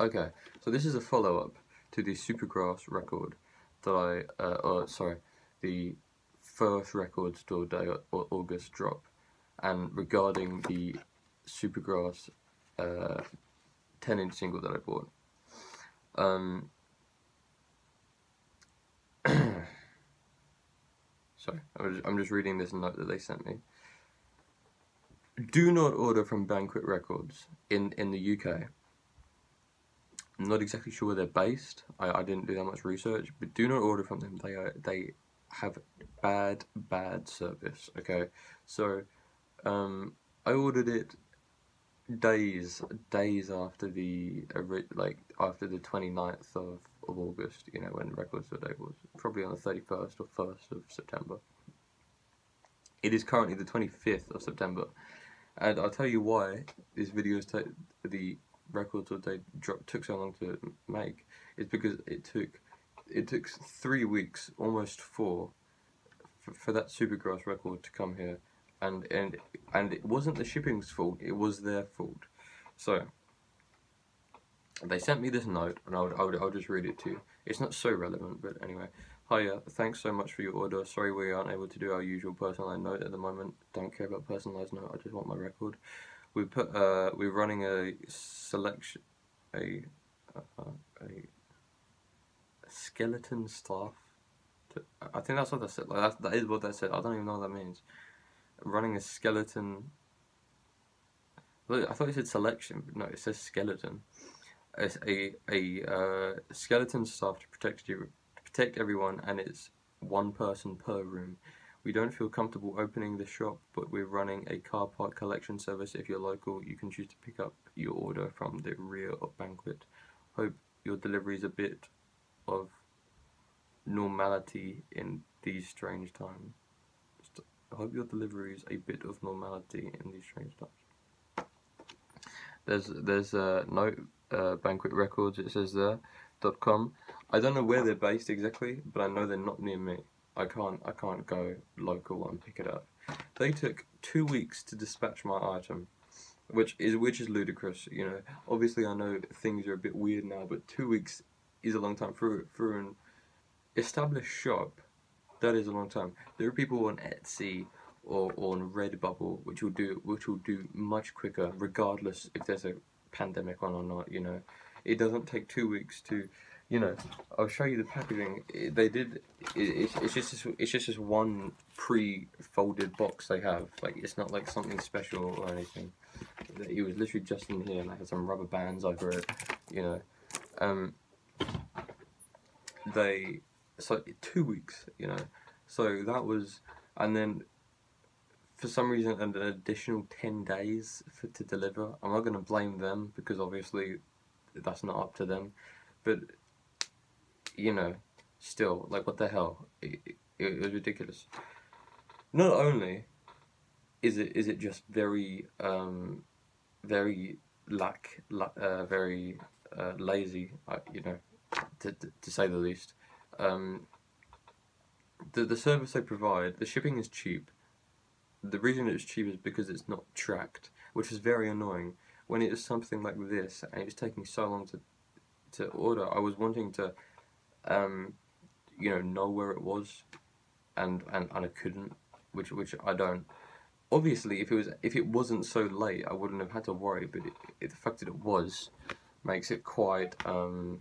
Okay, so this is a follow up to the Supergrass record that I, uh, or sorry, the first record store day or August drop, and regarding the Supergrass uh, 10 inch single that I bought. Um, sorry, I'm just, I'm just reading this note that they sent me. Do not order from Banquet Records in, in the UK I'm not exactly sure where they're based. I, I didn't do that much research, but do not order from them. They are they have bad bad service. Okay, so um, I ordered it days days after the like after the 29th of, of August. You know when Record Store Day was probably on the 31st or 1st of September. It is currently the 25th of September, and I'll tell you why this video is the records that they dropped took so long to make is because it took it took three weeks, almost four, for, for that Supergrass record to come here, and and and it wasn't the shipping's fault; it was their fault. So they sent me this note, and I'll I'll, I'll just read it to you. It's not so relevant, but anyway. Hiya, thanks so much for your order. Sorry we aren't able to do our usual personalized note at the moment. Don't care about personalized note. I just want my record we put uh, we're running a selection a uh, a skeleton staff. To, I think that's what they said. Like that, that is what they said. I don't even know what that means. Running a skeleton. I thought it said selection, but no, it says skeleton. It's a a uh, skeleton staff to protect you, to protect everyone, and it's one person per room. We don't feel comfortable opening the shop, but we're running a car park collection service. If you're local, you can choose to pick up your order from the rear of Banquet. Hope your delivery is a bit of normality in these strange times. I hope your delivery is a bit of normality in these strange times. There's there's a note uh, Banquet Records. It says there dot com. I don't know where they're based exactly, but I know they're not near me. I can't I can't go local and pick it up. They took two weeks to dispatch my item, which is which is ludicrous. You know, obviously I know things are a bit weird now, but two weeks is a long time for for an established shop. That is a long time. There are people on Etsy or, or on Redbubble which will do which will do much quicker, regardless if there's a pandemic on or not. You know, it doesn't take two weeks to you know, I'll show you the packaging. They did. It's, it's just this, it's just this one pre-folded box they have. Like it's not like something special or anything. It was literally just in here, and I had some rubber bands over it. You know, um, they so two weeks. You know, so that was, and then for some reason an additional 10 days for, to deliver. I'm not going to blame them because obviously that's not up to them. But you know, still, like, what the hell? It, it, it was ridiculous. Not only is it is it just very um, very lack, uh, very uh, lazy, uh, you know, to, to, to say the least. Um, the the service they provide, the shipping is cheap. The reason it's cheap is because it's not tracked, which is very annoying. When it is something like this and it's taking so long to to order, I was wanting to um, you know, know where it was, and, and and I couldn't, which which I don't. Obviously, if it was if it wasn't so late, I wouldn't have had to worry. But it, it, the fact that it was makes it quite um,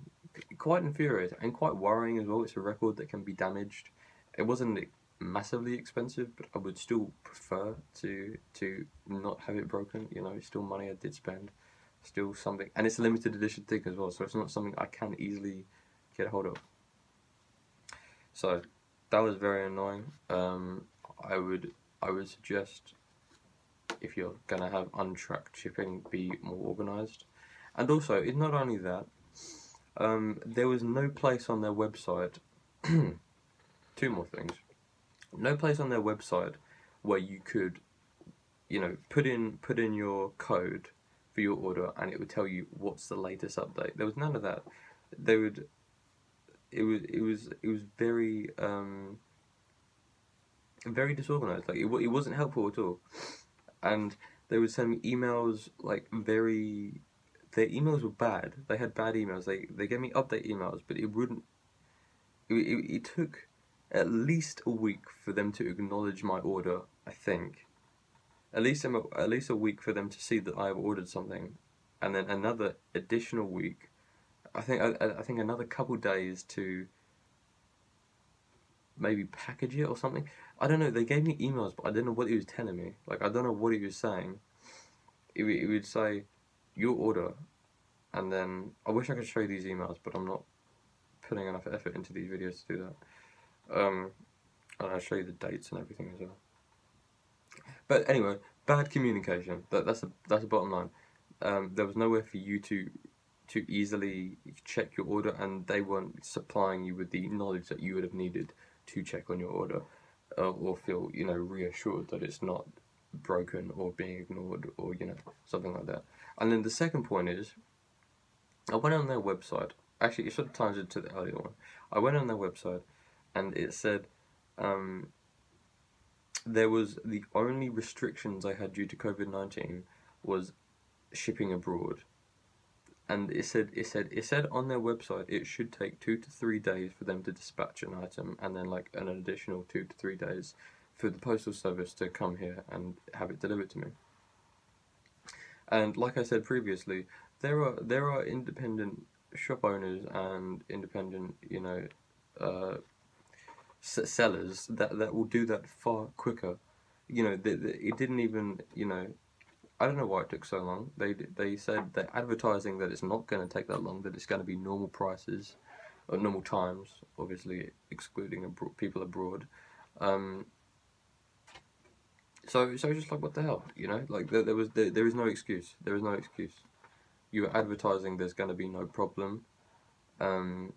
quite infuriating and quite worrying as well. It's a record that can be damaged. It wasn't massively expensive, but I would still prefer to to not have it broken. You know, it's still money I did spend, still something, and it's a limited edition thing as well. So it's not something I can easily get a hold of. So that was very annoying. Um, I would I would suggest if you're gonna have untracked shipping, be more organised. And also, it's not only that. Um, there was no place on their website. two more things. No place on their website where you could, you know, put in put in your code for your order and it would tell you what's the latest update. There was none of that. They would it was it was it was very um, very disorganized. Like it, it wasn't helpful at all, and they would send me emails like very their emails were bad. They had bad emails. They they gave me update emails, but it wouldn't. It, it, it took at least a week for them to acknowledge my order. I think. At least a, at least a week for them to see that I have ordered something, and then another additional week. I think I, I think another couple days to maybe package it or something. I don't know. They gave me emails, but I didn't know what he was telling me. Like I don't know what he was saying. It, it would say, your order, and then I wish I could show you these emails, but I'm not putting enough effort into these videos to do that. Um, and I'll show you the dates and everything as well. But anyway, bad communication. That that's a that's the bottom line. Um, there was nowhere for you to to easily check your order, and they weren't supplying you with the knowledge that you would have needed to check on your order uh, or feel you know reassured that it's not broken or being ignored or you know something like that. And then the second point is, I went on their website. Actually, it sort of ties into the earlier one. I went on their website, and it said um, there was the only restrictions I had due to COVID nineteen was shipping abroad and it said it said it said on their website it should take two to three days for them to dispatch an item, and then like an additional two to three days for the postal service to come here and have it delivered to me. And like I said previously, there are there are independent shop owners and independent you know uh, sellers that that will do that far quicker. You know, the, the, it didn't even you know I don't know why it took so long. They they said they're advertising that it's not going to take that long. That it's going to be normal prices, or normal times. Obviously, excluding abro- people abroad. Um, so so just like what the hell, you know? Like there, there was there, there is no excuse. There is no excuse. You are advertising there's going to be no problem. Um,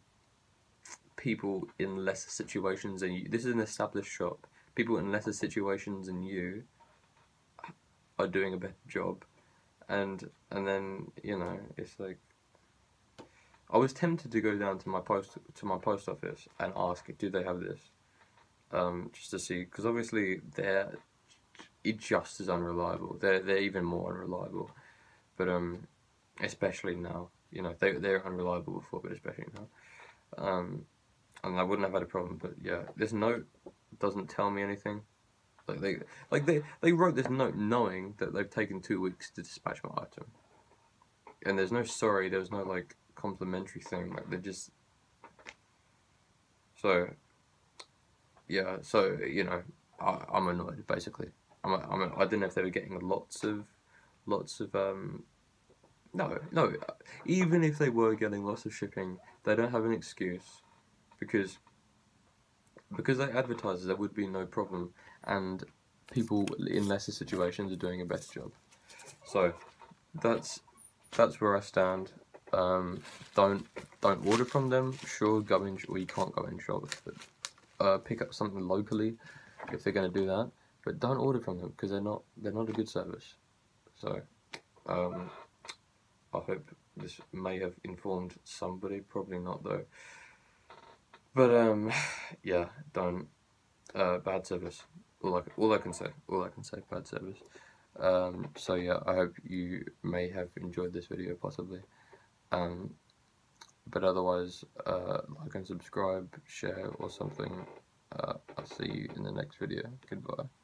people in lesser situations you. This is an established shop. People in lesser situations than you are doing a better job, and and then you know it's like I was tempted to go down to my post to my post office and ask, do they have this, um, just to see because obviously they're it just as unreliable. They're they're even more unreliable, but um, especially now. You know they they're unreliable before, but especially now. Um, and I wouldn't have had a problem. But yeah, this note doesn't tell me anything. Like they, like they, they wrote this note knowing that they've taken two weeks to dispatch my item, and there's no sorry. There's no like complimentary thing. Like they just. So. Yeah. So you know, I, I'm annoyed basically. I'm, I'm, I didn't know if they were getting lots of, lots of um. No, no. Even if they were getting lots of shipping, they don't have an excuse, because because they advertise there would be no problem, and people in lesser situations are doing a better job. So that's that's where I stand. Um, don't don't order from them. Sure, go in. Well, you can't go in shops, but uh, pick up something locally if they're going to do that. But don't order from them because they're not they're not a good service. So um, I hope this may have informed somebody. Probably not though. But um, yeah, don't uh, bad service. All I, all I can say, all I can say, bad service. Um, so yeah, I hope you may have enjoyed this video possibly. Um, but otherwise, uh, like and subscribe, share or something. Uh, I'll see you in the next video. Goodbye.